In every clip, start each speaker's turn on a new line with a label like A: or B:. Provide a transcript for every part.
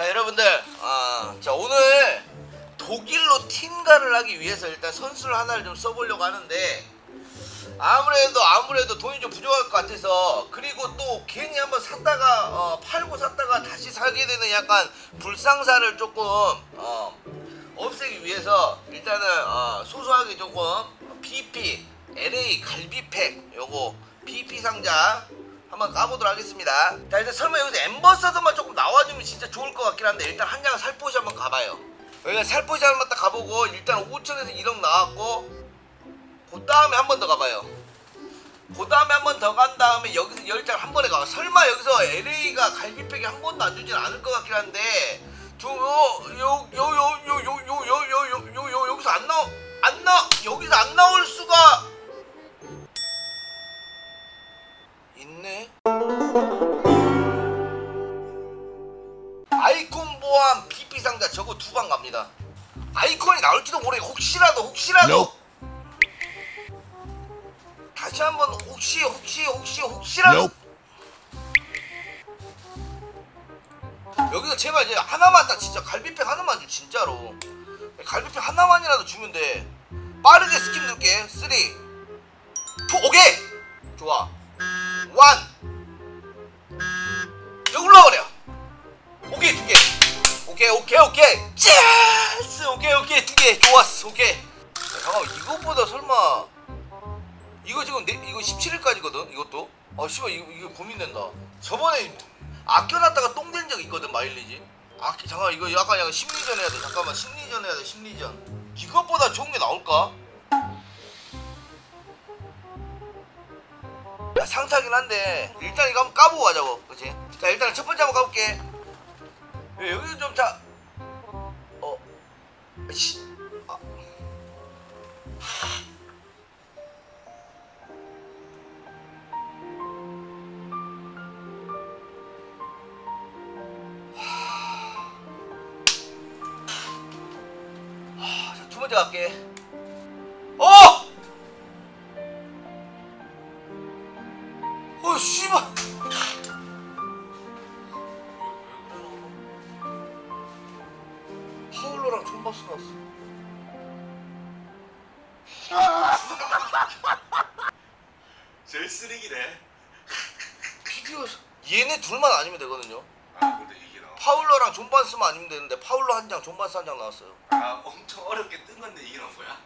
A: 자 여러분들 아, 자 오늘 독일로 팀가를 하기 위해서 일단 선수를 하나를 좀 써보려고 하는데 아무래도 아무래도 돈이 좀 부족할 것 같아서 그리고 또 괜히 한번 샀다가 어, 팔고 샀다가 다시 사게 되는 약간 불상사를 조금 어, 없애기 위해서 일단은 어, 소소하게 조금 PP LA 갈비팩 요거 PP 상자 한번 까보도록 하겠습니다. 자 일단 설마 여기서 엠버서드만 조금 나와주면 진짜 좋을 것 같긴 한데 일단 한장 살포시 한번 가봐요. 여기가 살포시 한번 딱 가보고 일단 5천에서 1억 나왔고 그 다음에 한 번 더 가봐요. 그 다음에 한 번 더 간 다음에 여기서 열장 한 번에 가 설마 여기서 LA가 갈비팩이 한 번도 안 주진 않을 것 같긴 한데 좀요요요요 아이콘이 나올지도 모르게 혹시라도 혹시라도. 다시 한번 혹시 혹시 혹시 혹시라도. 여기서 제발 이제 하나만 딱 진짜 갈비팩 하나만 줘 진짜로. 갈비팩 하나만이라도 주면 돼. 빠르게 skip 누를게. 3 2 오케이! 좋아. 1 여기 올라버려. 오케이 두개. 오케이 오케이 오케이. 예스 오케이 오케이. 두 개. 좋았어. 오케이. 야, 잠깐만. 이것보다 설마. 이거 지금 내, 이거 17일까지거든? 이것도? 아 씨발 이거, 이거 고민된다. 저번에 아껴놨다가 똥된 적 있거든 마일리지? 아 잠깐 이거 약간 약간 심리전 해야 돼. 잠깐만. 심리전 해야 돼 심리전. 이것보다 좋은 게 나올까? 야, 상타긴 한데 일단 이거 한번 까보고 가자고. 그치? 자 일단 첫 번째 한번 가볼게. 예, 여기 좀자 어 씨. 아. 두 번째 갈게
B: 쓰레기네.
A: 비디오 얘네 둘만 아니면 되거든요
B: 아 근데 이게 나와.
A: 파울러랑 존바스만 아니면 되는데 파울러 한 장, 존바스 한 장 나왔어요
B: 아 엄청 어렵게 뜬 건데 이게 나온 거야?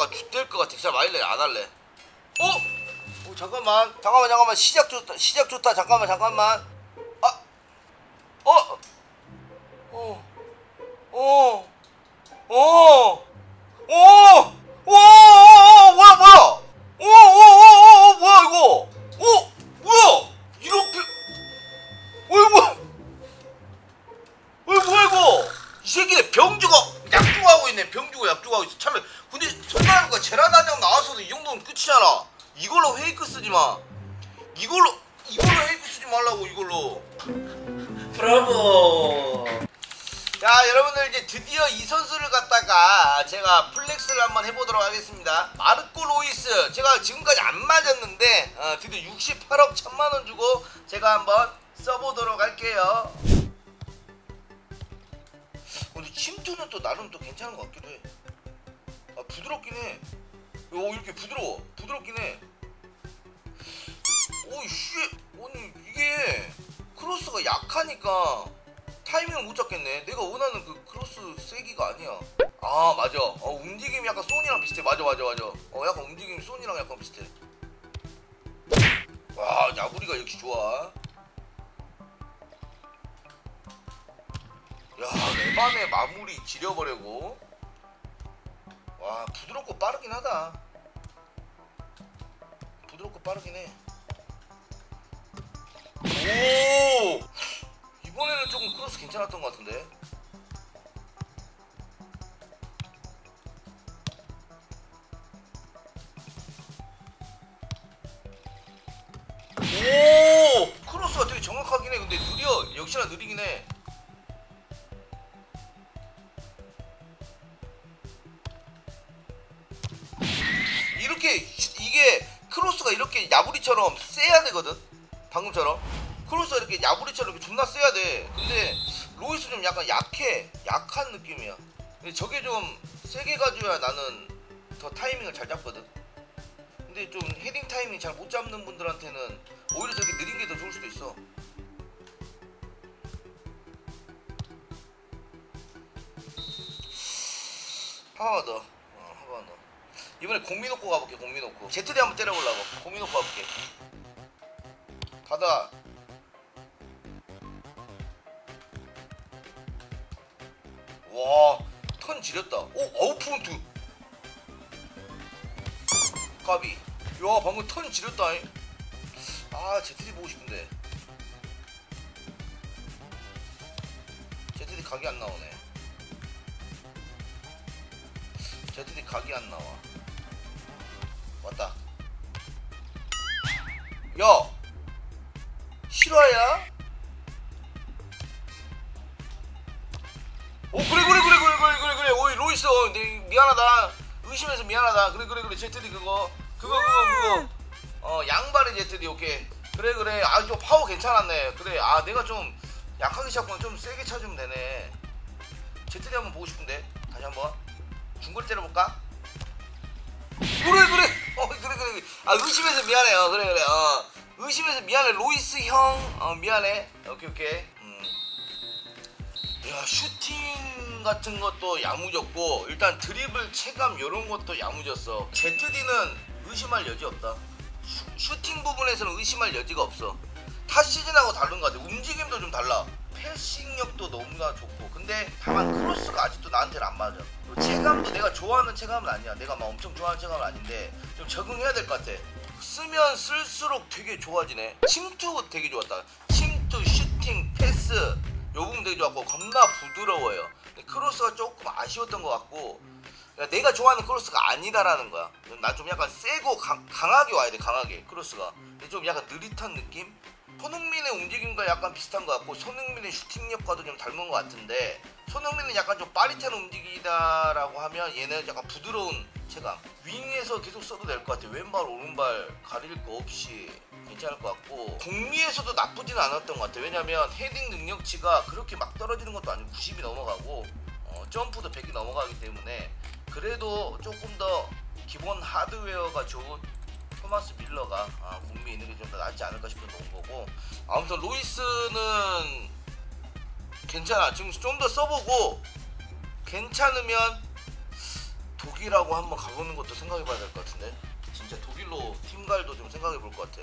A: 했다가 죽될 것 같아 진짜 마일리지 안 할래 어? 어 잠깐만 잠깐만 잠깐만 시작 좋다 시작 좋다 잠깐만 잠깐만 아 어? 어? 어? 어? 어? 어? 어? 뭐야 뭐야 이걸로 fake 쓰지 마. 이걸로 이걸로 fake 쓰지 말라고 이걸로. 브라보. 자 여러분들 이제 드디어 이 선수를 갖다가 제가 flex를 한번 해보도록 하겠습니다. 마르코 로이스. 제가 지금까지 안 맞았는데 어, 드디어 68억 천만원 주고 제가 한번 써보도록 할게요. 근데 침투는 또 나름 또 괜찮은 것 같기도 해. 아, 부드럽긴 해. 오, 이렇게 부드러워. 부드럽긴 해 이게 크로스가 약하니까 타이밍을 못 잡겠네. 내가 원하는 그 크로스 세기가 아니야. 아 맞아. 어, 움직임이 약간 소니랑 비슷해. 맞아 맞아 맞아. 어 약간 움직임이 소니랑 약간 비슷해. 와 야구리가 역시 좋아. 야 내밤의 마무리 지려버리고. 와 부드럽고 빠르긴 하다. 부드럽고 빠르긴 해. 괜찮았던 것 같은데. 오! 크로스가 되게 정확하긴 해. 근데 느리 역시나 느리긴 해. 이렇게 이게 크로스가 이렇게 야구리처럼 세야 되거든. 방금처럼 크로스가 이렇게 야구리처럼 존나 세야 돼. 근데 로이스 좀 약간 약해, 약한 느낌이야. 근데 저게 좀 세게 가줘야 나는 더 타이밍을 잘 잡거든. 근데 좀 헤딩 타이밍 잘 못 잡는 분들한테는 오히려 저게 느린 게 더 좋을 수도 있어. 하나 더. 어, 하나 더. 이번에 공미 놓고 가볼게. 공미 놓고. ZD 한번 때려보려고. 공미 놓고 가볼게. 가다. 턴 지렸다. 오, out front. 까비. 야, 방금 턴 지렸다. 잉. 아, ZD 보고 싶은데. 제트디 각이 안 나오네. 제트디 각이 안 나와. 왔다. 야! 실화야? 오 그래 그래 그래 오이 로이스 어, 네, 미안하다. 의심해서 미안하다. 그래 그래 그래. 제트디 그거. 그거 그거 그거. 어 양발의 제트디 오케이. 그래 그래. 아 저 파워 괜찮았네. 그래. 아 내가 좀 약하게 잡고 좀 세게 쳐주면 되네. ZD 한번 보고 싶은데. 다시 한번. 중거리 때려볼까? 그래 그래. 어 그래 그래 그래. 아 의심해서 미안해요 그래 그래. 어. 의심해서 미안해. 로이스 형 어 미안해. 오케이 오케이. 음. 야 슈팅 같은 것도 야무졌고 일단 드리블 체감 이런 것도 야무졌어. ZD는 의심할 여지 없다. 슈, 슈팅 부분에서는 의심할 여지가 없어. 타 시즌하고 다른 것 같아. 움직임도 좀 달라. 패싱력도 너무나 좋고. 근데 다만 크로스가 아직도 나한테는 안 맞아. 체감도 내가 좋아하는 체감은 아니야. 내가 막 엄청 좋아하는 체감은 아닌데 좀 적응해야 될 것 같아. 쓰면 쓸수록 되게 좋아지네. 침투 되게 좋았다. 침투 슈팅 패스. 요 부분 되게 좋았고 겁나 부드러워요 크로스가 조금 아쉬웠던 것 같고 그러니까 내가 좋아하는 크로스가 아니다라는 거야. 나 좀 약간 세고 강, 강하게 와야 돼 강하게 크로스가. 근데 좀 약간 느릿한 느낌? 손흥민의 움직임과 약간 비슷한 것 같고 손흥민의 슈팅력과도 좀 닮은 것 같은데 손흥민은 약간 좀 빠릿한 움직임이다라고 하면 얘는 약간 부드러운 체감. 윙에서 계속 써도 될 것 같아. 왼발 오른발 가릴 거 없이 괜찮을 것 같고 공미에서도 나쁘지는 않았던 것 같아 왜냐면 헤딩 능력치가 그렇게 막 떨어지는 것도 아니고 90이 넘어가고 어, 점프도 100이 넘어가기 때문에 그래도 조금 더 기본 하드웨어가 좋은 토마스 밀러가 아, 공미에 있는 게 좀 더 낫지 않을까 싶어서 온 거고. 아무튼 로이스는 괜찮아. 지금 좀 더 써보고 괜찮으면 독일하고 한번 가보는 것도 생각해 봐야 될 것 같은데. 진짜 독일로 팀갈도 좀 생각해 볼 것 같아